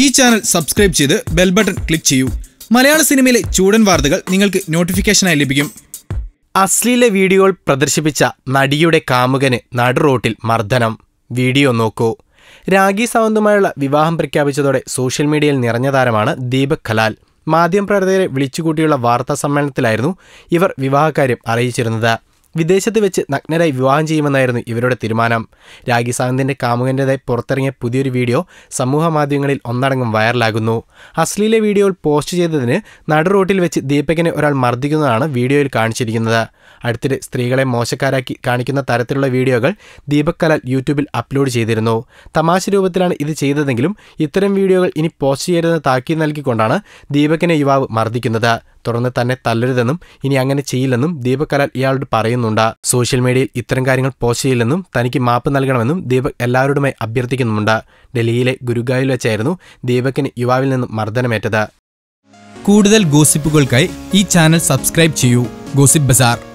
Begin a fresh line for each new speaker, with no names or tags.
ഈ channel subscribe ചെയ്ത് bell button click ചെയ്യൂ. മലയാള സിനിമയിലെ ചൂടൻ വാർത്തകൾ നിങ്ങൾക്ക് നോട്ടിഫിക്കേഷനായി ലഭിക്കും.
അശ്ലീല വീഡിയോകൾ പ്രദർശിപ്പിച്ച നടിയുടെ കാമുകന് നടുറോട്ടിൽ മർദ്ദനം. വീഡിയോ നോക്കൂ. രാഖി സാവന്തുമായുള്ള വിവാഹം പ്രഖ്യാപിച്ചതോടെ സോഷ്യൽ മീഡിയയിൽ നിറഞ്ഞ താരമാണ് ദീപക് ഖലാൽ മാധ്യമപ്രവർത്തകരെ വിളിച്ചുകൂട്ടിയുള്ള വാർത്താ സമ്മേളനത്തിലായിരുന്നു ഇവർ വിവാഹകാര്യം അറിയിച്ചിരുന്നത്. വിദേശത്ത് വെച്ച് നഗ്നരായി വിവാഹം ചെയ്യുമെന്നായിരുന്നു ഇവരുടെ തീരുമാനം. രാഖി സാവന്തിന്റെ കാമുകന്റെതായി പുറത്തിറങ്ങിയ പുതിയൊരു വീഡിയോ സമൂഹ മാധ്യമങ്ങളിൽ ഒന്നടങ്കം വൈറലാകുന്നു. അശ്ലീല വീഡിയോയിൽ പോസ്റ്റ് ചെയ്തതിന് നടുറോട്ടിൽ വെച്ച് ദീപകിനെ ഒരാൾ മർദ്ദിക്കുന്നതാണ് വീഡിയോയിൽ കാണിച്ചിരിക്കുന്നത്. അടുത്തിടെ സ്ത്രീകളെ മോശക്കാരാക്കി കാണിക്കുന്ന തരത്തിലുള്ള വീഡിയോകൾ ദീപക് കലാൽ യൂട്യൂബിൽ അപ്ലോഡ് ചെയ്തിരുന്നു. തമാശ രൂപത്തിലാണ് ഇത് ചെയ്തതെങ്കിലും ഇത്തരം വീഡിയോകൾ ഇനി പോസ്റ്റ് ചെയ്യരുതെന്ന് താക്കീത് നൽകിക്കൊണ്ടാണ് ദീപകിനെ യുവാവ് മർദ്ദിക്കുന്നത്. തുടർന്ന് തന്നെ തല്ലരുതെന്നും ഇനി അങ്ങനെ ചെയ്യില്ലെന്നും ദീപക് ഇയാളോട് പറയുന്നുണ്ട്. സോഷ്യൽ മീഡിയയിൽ ഇത്തരം കാര്യങ്ങൾ പോസ്റ്റ് ചെയ്യില്ലെന്നും തനിക്ക് മാപ്പ് നൽകണമെന്നും ദീപക് എല്ലാവരോടുമായി അഭ്യർത്ഥിക്കുന്നുമുണ്ട് ഡൽഹിയിലെ ഗുരുഗായിൽ വെച്ചായിരുന്നു ദീപകിന് യുവാവിൽ നിന്നും മർദ്ദനമേറ്റത്.
കൂടുതൽ ഗോസിപ്പുകൾക്കായി ഈ ചാനൽ സബ്സ്ക്രൈബ് ചെയ്യൂ. Gossip bazaar.